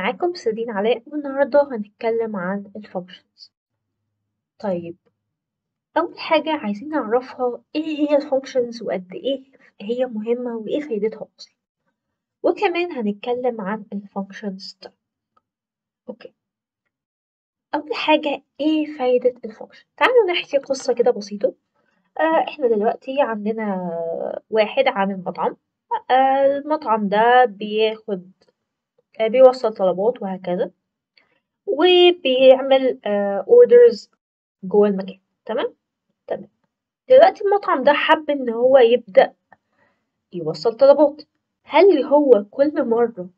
معاكم سيرين علاء والنهاردة هنتكلم عن ال functions. طيب أول حاجة عايزين نعرفها إيه هي ال functions وقد إيه هي مهمة وإيه فايدتها أصلا؟ وكمان هنتكلم عن ال functions ده. Okay. أول حاجة إيه فايدة ال function؟ تعالوا نحكي قصة كده بسيطة. آه إحنا دلوقتي عندنا واحد عامل مطعم. آه المطعم ده بياخد بيوصل طلبات وهكذا وبيعمل اوردرز جوه المكان. تمام؟ تمام. دلوقتي المطعم ده حب إن هو يبدأ يوصل طلبات. هل هو كل مرة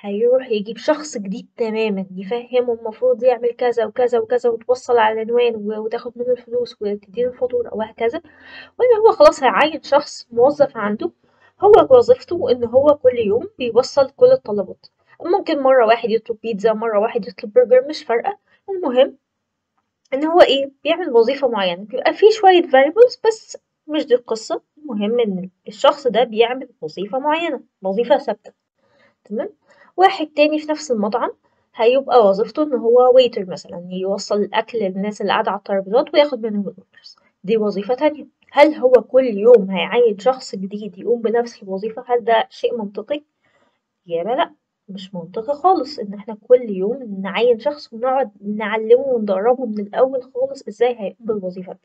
هيروح يجيب شخص جديد تماما يفهمه المفروض يعمل كذا وكذا وكذا وتوصل على العنوان وتاخد منه الفلوس وتديله الفاتورة وهكذا ولا هو خلاص هيعين شخص موظف عنده هو وظيفته إن هو كل يوم بيوصل كل الطلبات. ممكن مرة واحد يطلب بيتزا مرة واحد يطلب برجر مش فارقة. المهم إن هو إيه بيعمل وظيفة معينة. بيبقى فيه شوية variables بس مش دي القصة. المهم إن الشخص ده بيعمل وظيفة معينة وظيفة ثابتة. تمام؟ واحد تاني في نفس المطعم هيبقى وظيفته إن هو waiter مثلا يوصل الأكل للناس اللي قاعدة على الترابيزات وياخد منهم ال orders دي وظيفة تانية. هل هو كل يوم هيعين شخص جديد يقوم بنفس الوظيفة؟ هل ده شيء منطقي؟ إجابة لأ. مش منطقي خالص إن إحنا كل يوم نعين شخص ونقعد نعلمه وندربه من الأول خالص إزاي هيقوم بالوظيفة دي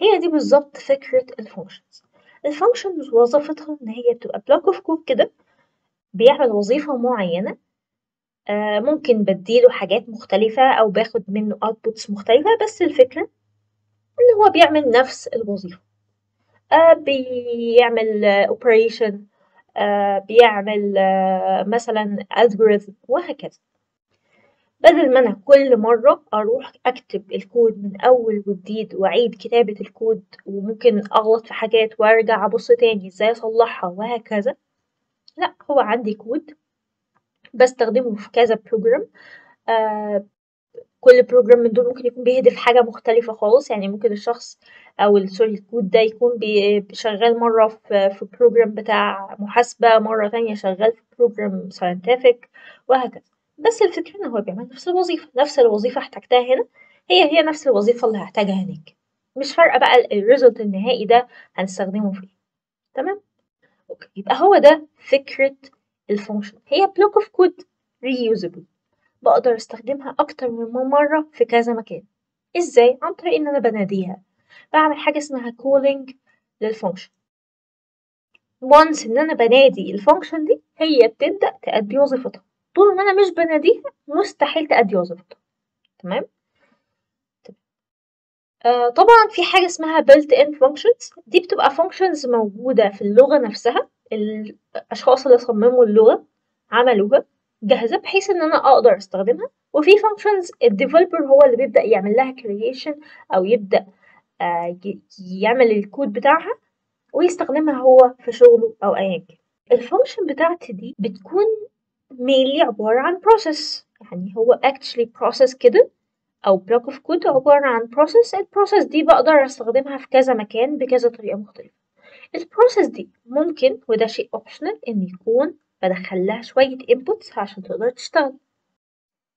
هي دي بالظبط فكرة ال functions ال functions وظيفتها إن هي بتبقى block of code كده بيعمل وظيفة معينة آه ممكن بديله حاجات مختلفة أو باخد منه outputs مختلفة بس الفكرة إن هو بيعمل نفس الوظيفة. آه بيعمل آه operation بيعمل آه مثلا algorithm وهكذا. بدل ما أنا كل مرة أروح أكتب الكود من أول وجديد وأعيد كتابة الكود وممكن أغلط في حاجات وأرجع أبص تاني إزاي أصلحها وهكذا لأ هو عندي كود بستخدمه في كذا program آه كل program من دول ممكن يكون بيهدف حاجة مختلفة خالص. يعني ممكن الشخص أو sorry ال code ده يكون شغال مرة في, في program بتاع محاسبة مرة تانية شغال في program scientific وهكذا. بس الفكرة إن هو بيعمل نفس الوظيفة. نفس الوظيفة احتجتها هنا. هي هي نفس الوظيفة اللي هحتاجها هناك. مش فارقة بقى ال result النهائي ده هنستخدمه فيه تمام؟ okay. يبقى هو ده فكرة ال function هي block of code reusable. بقدر أستخدمها أكتر من مرة في كذا مكان. إزاي؟ عن طريق إن أنا بناديها. بعمل حاجة اسمها calling لل function once إن أنا بنادي ال function دي هي بتبدأ تأدي وظيفتها. طول ما أنا مش بناديها مستحيل تأدي وظيفتها. تمام؟ آه طبعا في حاجة اسمها built in functions. دي بتبقى functions موجودة في اللغة نفسها الأشخاص اللي صمموا اللغة عملوها جاهزة بحيث إن أنا أقدر أستخدمها. وفي functions ال developer هو اللي بيبدأ يعمل لها creation أو يبدأ يعمل الكود بتاعها ويستخدمها هو في شغله أو أيا كان. ال function بتاعتي دي بتكون mainly عبارة عن process. يعني هو actually process كده أو block of code عبارة عن process. ال process دي بقدر أستخدمها في كذا مكان بكذا طريقة مختلفة. ال process دي ممكن وده شيء optional إن يكون بدخل لها شوية inputs عشان تقدر تشتغل.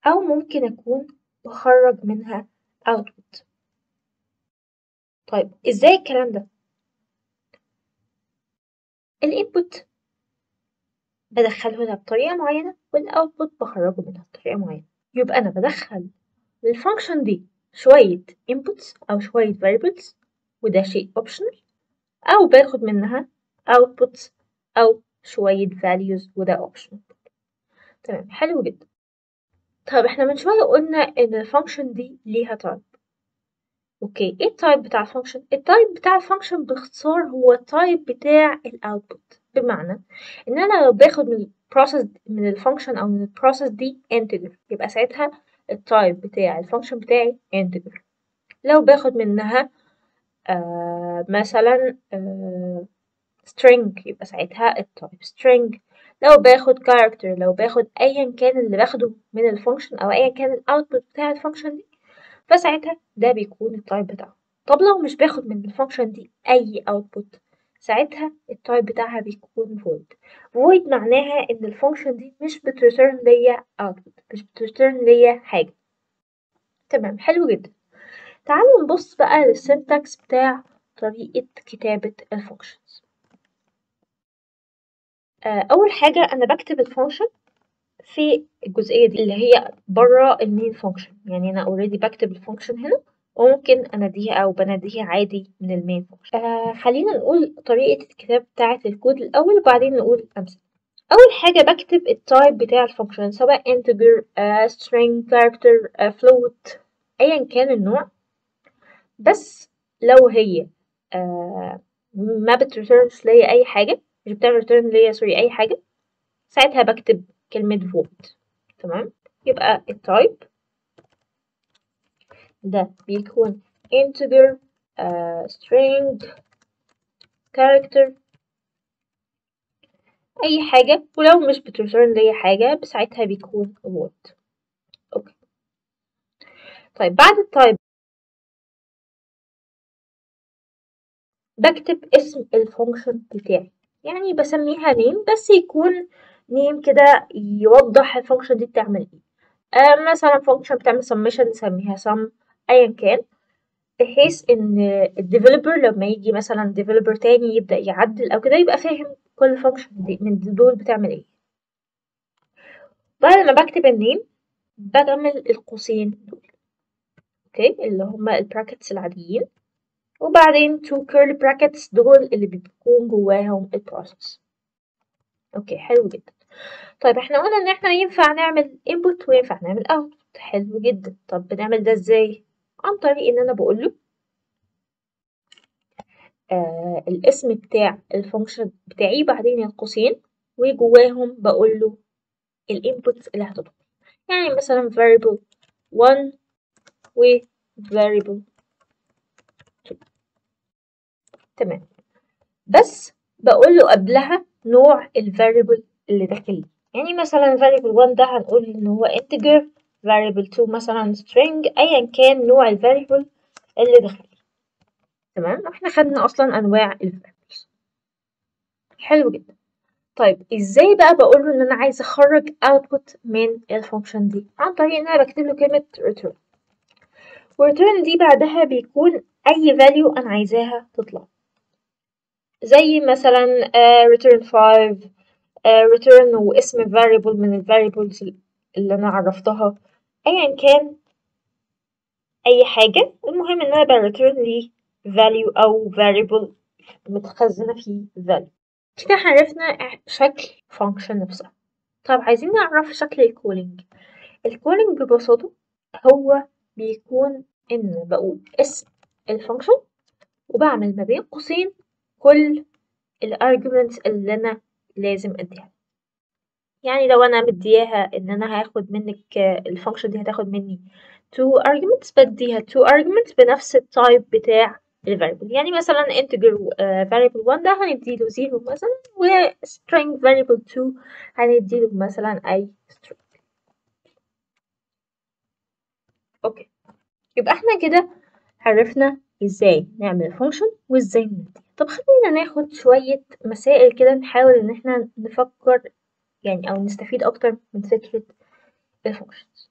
أو ممكن أكون بخرج منها output. طيب إزاي الكلام ده؟ ال input بدخله لها بطريقة معينة وال output بخرجه منها بطريقة معينة. يبقى أنا بدخل لل function دي شوية inputs أو شوية variables وده شيء optional أو باخد منها outputs أو شوية values وده optional. تمام حلو جدا. طيب إحنا من شوية قلنا إن الفانكشن دي ليها تايب أوكي إيه التايب بتاع الفانكشن التايب بتاع الفانكشن باختصار هو التايب بتاع الاوتبوت بمعنى ان أنا لو باخد من ال process من ال function أو من ال process دي integer. يبقى ساعتها ال type بتاع ال function بتاعي integer. لو باخد منها آه مثلا آه string يبقى ساعتها ال type string. لو باخد character لو باخد ايا كان اللي باخده من ال function أو ايا كان ال output بتاع ال function دي فساعتها ده بيكون ال type بتاعه. طب لو مش باخد من ال function دي أي output ساعتها ال type بتاعها بيكون void. void معناها إن ال function دي مش بت return ليا output مش بت return ليا حاجة. تمام حلو جدا. تعالوا نبص بقى لل syntax بتاع طريقة كتابة ال functions أول حاجة أنا بكتب ال function في الجزئية دي اللي هي بره ال main function يعني أنا already بكتب ال function هنا وممكن أناديها أو بناديها عادي من ال main function آه خلينا نقول طريقة الكتابة بتاعة الكود الأول وبعدين نقول أمثلة. أول حاجة بكتب ال type بتاع ال function سواء integer uh, string character uh, float أيا كان النوع. بس لو هي uh, ما بت returnش ليا أي حاجة مش بتعمل return ليا sorry أي حاجة ساعتها بكتب كلمة void تمام؟ يبقى ال type ده بيكون integer uh, string character أي حاجة. ولو مش بت return ليا حاجة ساعتها بيكون void okay. طيب بعد ال type بكتب اسم ال function بتاعي. يعني بسميها name بس يكون name كده يوضح ال function دي بتعمل إيه. آه مثلا function بتعمل summation نسميها sum ايا كان. بحيث إن ال developer لما يجي مثلا developer تاني يبدأ يعدل أو كده يبقى فاهم كل function من دول بتعمل إيه. بعد ما بكتب ال name بعمل القوسين دول. okay؟ اللي هما ال brackets العاديين. وبعدين two curly brackets دول اللي بيكون جواهم ال process okay حلو جدا. طيب إحنا قلنا إن إحنا ينفع نعمل input وينفع نعمل output. حلو جدا. طب بنعمل ده إزاي؟ عن طريق إن أنا بقول له آه الاسم بتاع ال function بتاعي بعدين القوسين وجواهم بقول له ال inputs اللي هتدخل يعني مثلا variable 1 و variable 2 تمام. بس بقول له قبلها نوع ال variable اللي داخل يعني مثلا variable 1 ده هنقول إن هو integer variable 2 مثلا string ايا كان نوع ال variable اللي داخل تمام؟ إحنا خدنا أصلا أنواع ال variables حلو جدا. طيب إزاي بقى بقول له إن أنا عايزه أخرج output من ال function دي؟ عن طريق إن أنا بكتب له كلمة return. return دي بعدها بيكون أي value أنا عايزاها تطلع. زي مثلا uh, return 5 uh, return واسم variable من ال variables اللي أنا عرفتها. ايا كان أي حاجة المهم ان أنا ب return لي value أو variable متخزنة في value. كده عرفنا شكل function نفسها. طب عايزين نعرف شكل ال calling ال calling ببساطة هو بيكون إن بقول اسم ال function وبعمل ما بين قوسين كل ال arguments اللي أنا لازم أديها. يعني لو أنا مدياها إن أنا هاخد منك ال function دي هتاخد مني two arguments بديها two arguments بنفس ال type بتاع ال variable يعني مثلا integer uh, variable 1 ده هنديله 0 مثلا و string variable 2 هنديله مثلا أي string. okay يبقى إحنا كده عرفنا إزاي نعمل function وإزاي ندي طب خلينا ناخد شوية مسائل كده نحاول إن إحنا نفكر يعني أو نستفيد أكتر من فكرة ال functions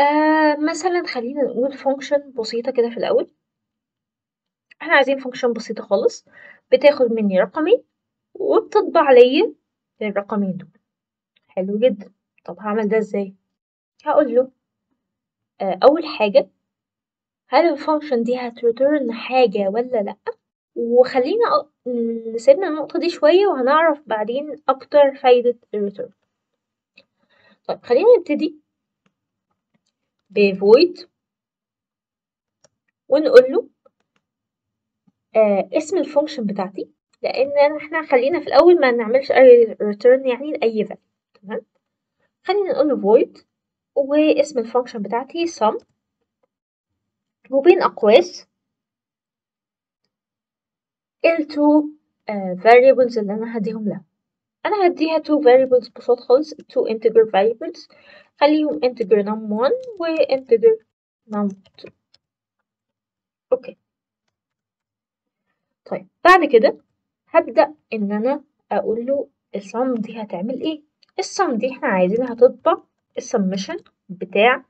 آه مثلا خلينا نقول function بسيطة كده في الأول. إحنا عايزين function بسيطة خالص. بتاخد مني رقمين وبتطبع ليا الرقمين دول. حلو جدا. طب هعمل ده إزاي؟ هقول له آه أول حاجة هل ال function دي هت return حاجة ولا لأ؟ وخلينا نسيب لنا النقطة دي شوية وهنعرف بعدين أكتر فايدة ال return طيب خلينا نبتدي ب void ونقول له آه اسم ال function بتاعتي لأن إحنا خلينا في الأول ما نعملش أي return يعني لأي value. تمام؟ خلينا نقول له void واسم ال function بتاعتي sum. وبين أقواس ال two uh, variables اللي أنا هديهم لها. أنا هديها two variables بصوت خالص two integer variables. خليهم integer num1 و integer num2 أوكي. طيب بعد كده هبدأ إن أنا أقول له السم دي هتعمل إيه؟ السم دي إحنا عايزينها تطبع السمشن بتاع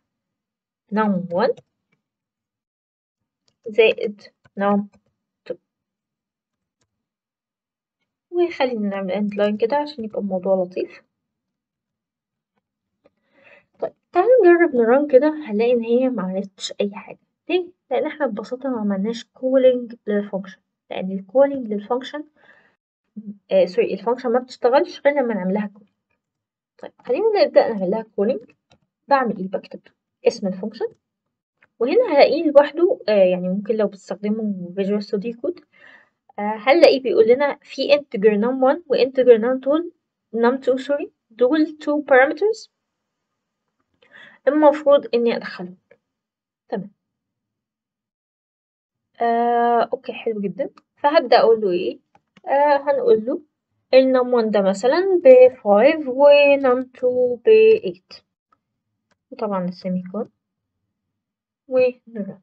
num 1 زائد num 2 وخلينا نعمل end line كده عشان يبقى الموضوع لطيف. طيب تعالوا نجرب نرن كده هنلاقي إن هي معملتش أي حاجة. ليه؟ لأن إحنا ببساطة معملناش calling لل function لأن ال calling لل function آه sorry ال function ما بتشتغلش غير لما نعملها calling طيب خلينا نبدأ نعملها calling بعمل إيه؟ بكتب اسم ال function وهنا هلاقيه لوحده آه يعني ممكن لو بتستخدموا Visual Studio Code هنلاقيه بيقول لنا في integer num1 و integer num2 num2 sorry دول two parameters المفروض إني أدخلهم. تمام. آه، okay حلو جدا. فهبدأ أقول له إيه؟ آه هنقول له ال num 1 ده مثلا ب 5 و num 2 ب 8 وطبعا ال semicolon ونرن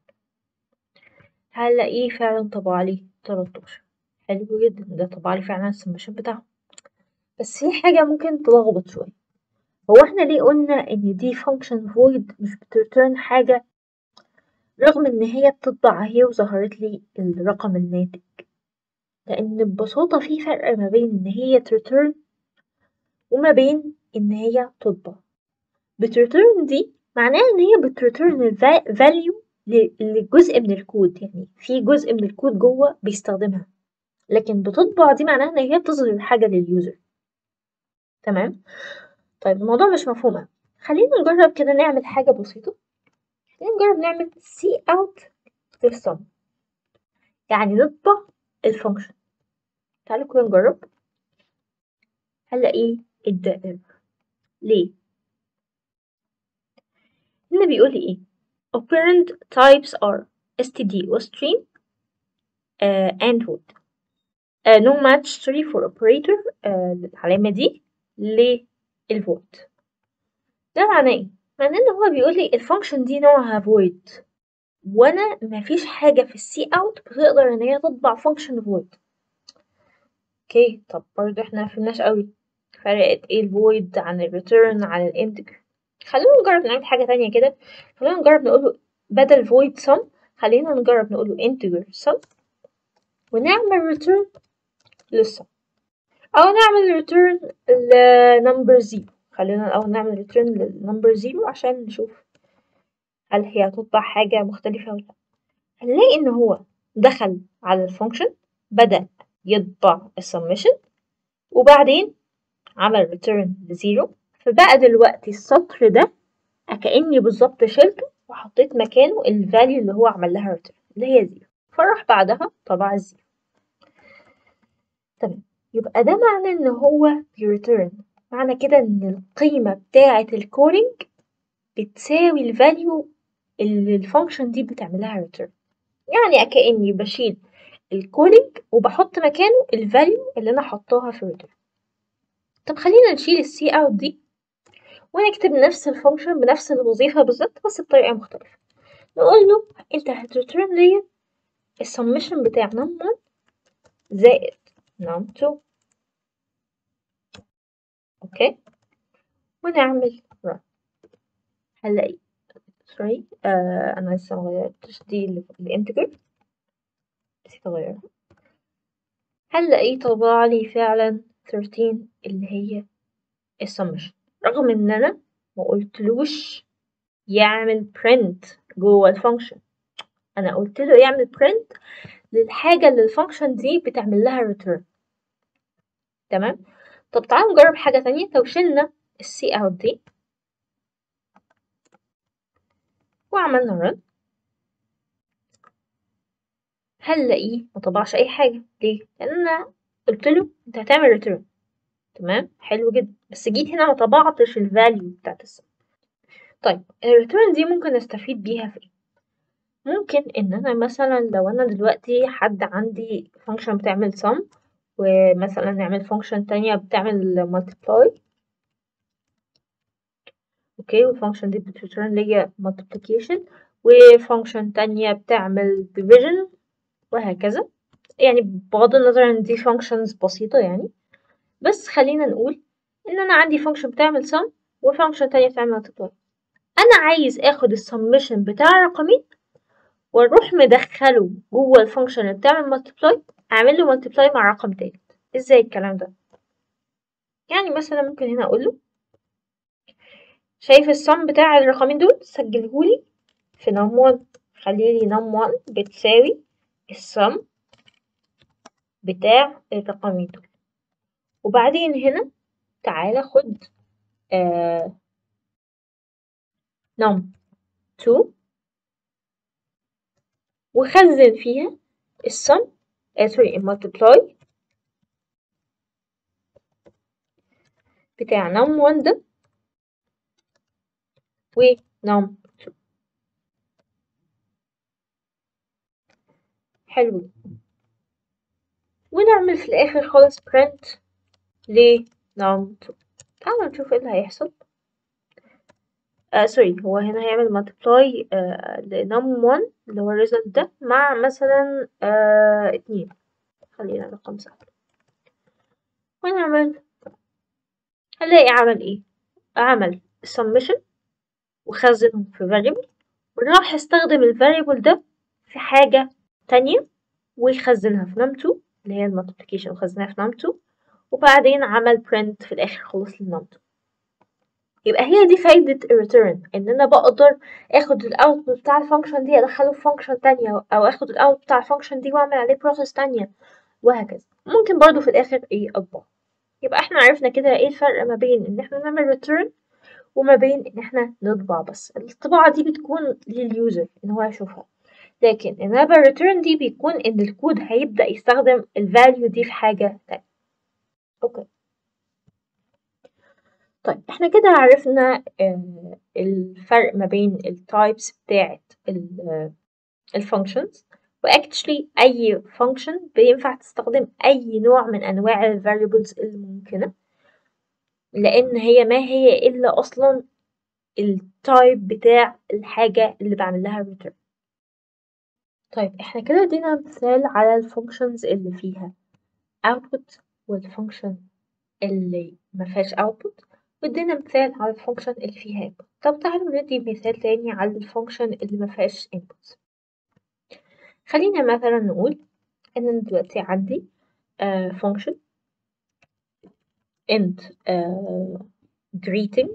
هلاقيه فعلا طبع لي 13 حلو جدا. ده طبع لي فعلا السمشن بتاعه بس في حاجة ممكن تلخبط شوية. هو إحنا ليه قلنا إن دي function void مش بترترن حاجة؟ رغم إن هي بتطبع أهي وظهرت لي الرقم الناتج. لأن ببساطة في فرق ما بين إن هي ترترن وما بين إن هي تطبع. بترترن دي معناها إن هي بترترن ال value لجزء من الكود يعني في جزء من الكود جوه بيستخدمها. لكن بتطبع دي معناها إن هي بتظهر الحاجة لل user. تمام؟ طيب الموضوع مش مفهوم خلينا نجرب كده نعمل حاجة بسيطة. خلينا نجرب نعمل cout لل sum يعني نطبع ال function تعالوا كده نجرب. هنلاقيه ادى error ليه؟ هنا بيقول لي إيه؟ Operand types are std ostream uh, and would uh, no match sorry for operator uh, العلامة دي لل void ده معناه إيه؟ معناه ان هو بيقول لي ال function دي نوعها void وأنا مفيش حاجة في ال cout بتقدر ان هي تطبع function void okay طب برضه إحنا مفهمناش قوي. فرقت إيه ال void عن ال return عن ال integer خلونا نجرب نعمل حاجة تانية كده. خلونا نجرب نقوله بدل void sum خلينا نجرب نقوله integer sum. ونعمل return لل sum. أو نعمل return ل number zero خلينا الأول نعمل return لل number zero عشان نشوف هل هي هتطبع حاجة مختلفة ولا لأ. هنلاقي إن هو دخل على ال function بدأ يطبع السمشن وبعدين عمل return ل zero فبقى دلوقتي السطر ده كأني بالظبط شلته وحطيت مكانه ال value اللي هو عمل لها return اللي هي zero. فراح بعدها طبع ال zero تمام. يبقى ده معنى إن هو بيريتيرن معنى كده إن القيمة بتاعة ال calling بتساوي ال value اللي ال function دي بتعملها return. يعني كأني بشيل ال calling وبحط مكانه ال value اللي أنا حطاها في return. طب خلينا نشيل ال cout دي ونكتب نفس ال function بنفس الوظيفة بالظبط بس بطريقة مختلفة. نقول له انت هتريتيرن ليا السمشن بتاع num 1 زائد num 2 okay؟ ونعمل run. هنلاقي sorry آه أنا لسه مغيرتش دي ال integer نسيت اغيرها. هنلاقيه طبع لي فعلا 13 اللي هي السمشن رغم إن أنا ما قلتلوش يعمل print جوه ال function أنا قلت له يعمل print للحاجة اللي ال function دي بتعمل لها return. تمام؟ طب تعالوا نجرب حاجة تانية. لو شلنا ال cout دي وعملنا run هنلاقيه ما طبعش أي حاجة. ليه؟ لأن أنا قلت له أنت هتعمل return. تمام؟ حلو جدا. بس جيت هنا ما طبعتش ال value بتاعت السم. طيب ال return دي ممكن أستفيد بيها في إيه؟ ممكن إن أنا مثلا لو أنا دلوقتي حد عندي function بتعمل sum ومثلا نعمل function تانية بتعمل multiply. okay وال function دي بتريتيرن ليا multiplication و function تانية بتعمل division وهكذا. يعني بغض النظر إن دي functions بسيطة يعني. بس خلينا نقول إن أنا عندي function بتعمل sum وfunction تانية بتعمل multiply. أنا عايز آخد السمشن بتاع الرقمين وأروح مدخله جوه ال function اللي بتعمل multiply أعمل له multiply مع رقم تالت إزاي الكلام ده؟ يعني مثلا ممكن هنا أقول له شايف السم بتاع الرقمين دول؟ سجلهولي في num 1 خليلي num 1 بتساوي ال sum بتاع الرقمين دول. وبعدين هنا تعالى خد آه num 2 وخزن فيها ال sum آه sorry ال multiply بتاع num 1 ده و num 2 حلو. ونعمل في الآخر خالص print ل num 2 تعالوا نشوف إيه اللي هيحصل. آه sorry هو هنا هيعمل multiply آه ل num 1 اللي هو ال result ده مع مثلا آه اتنين. خلينا رقم سهل. ونعمل هنلاقي عمل إيه؟ عمل summation وخزنهم في variable وراح استخدم ال variable ده في حاجة تانية ويخزنها في num2 اللي هي ال multiplication وخزنها في num2 وبعدين عمل print في الآخر خالص لل num2 يبقى هي دي فايدة ال return إن أنا بقدر آخد ال output بتاع ال function دي أدخله في function تانية أو آخد ال output بتاع ال function دي وأعمل عليه process تانية وهكذا. ممكن برضو في الآخر إيه أطبع. يبقى إحنا عرفنا كده إيه الفرق ما بين إن إحنا نعمل return وما بين إن إحنا نطبع بس. الطباعة دي بتكون لل user إن هو يشوفها. لكن انما ال return دي بيكون إن الكود هيبدأ يستخدم ال value دي في حاجة تانية. okay. طيب إحنا كده عرفنا الفرق ما بين ال types بتاعت ال functions و actually أي function بينفع تستخدم أي نوع من أنواع ال variables الممكنة لأن هي ما هي إلا أصلا ال type بتاع الحاجة اللي بعمل لها return طيب إحنا كده ادينا مثال على ال functions اللي فيها. output وال function اللي ما فيهاش output وادينا مثال على ال function اللي فيها input. طب تعالوا ندي مثال تاني على ال function اللي ما فيهاش input. خلينا مثلا نقول إن أنا دلوقتي عندي uh, function int uh, greeting.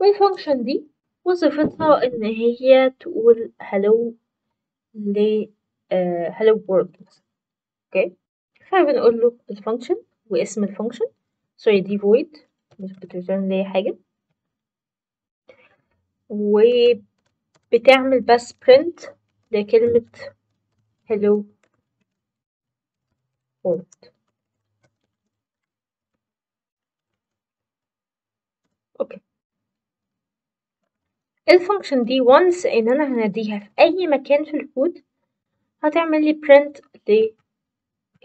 وال function دي وظيفتها إن هي تقول hello ل uh, hello world مثلا. okay فبنقول له ال function واسم ال function sorry دي void. مش بترجم لي حاجة. وبتعمل بس print لكلمة hello world. okay ال function دي once إن أنا هناديها في أي مكان في الكود هتعمل لي print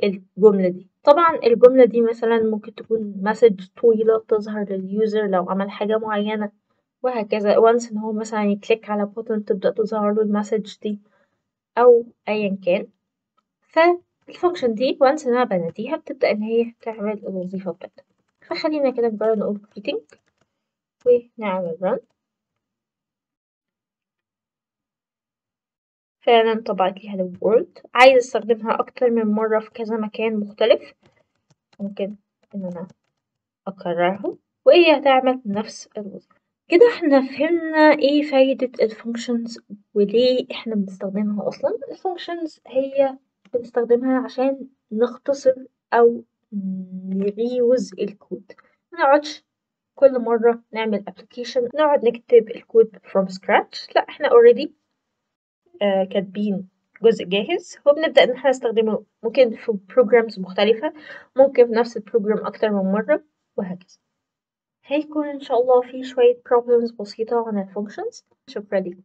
للجملة دي. طبعا الجملة دي مثلا ممكن تكون message طويلة تظهر لل user لو عمل حاجة معينة وهكذا. once إن هو مثلا ي click على button تبدأ تظهر له ال message دي أو ايا كان. فال function دي once ان أنا بناديها بتبدأ إن هي تعمل الوظيفة بتاعتها فخلينا كده نجرب نقول greeting ونعمل run. فعلا طبعت لي hello world عايز أستخدمها أكتر من مرة في كذا مكان مختلف. ممكن إن أنا أكررها. وهي هتعمل نفس الوظيفة كده إحنا فهمنا إيه فايدة ال functions وليه إحنا بنستخدمها أصلا. ال functions هي بنستخدمها عشان نختصر أو ن reuse ال code. منقعدش كل مرة نعمل application نقعد نكتب ال code from scratch. لا إحنا already كاتبين جزء جاهز. وبنبدأ إن إحنا نستخدمه. ممكن في programs مختلفة ممكن في نفس ال program أكتر من مرة وهكذا. هيكون إن شاء الله في شوية problems بسيطة عن ال functions شكرا لكم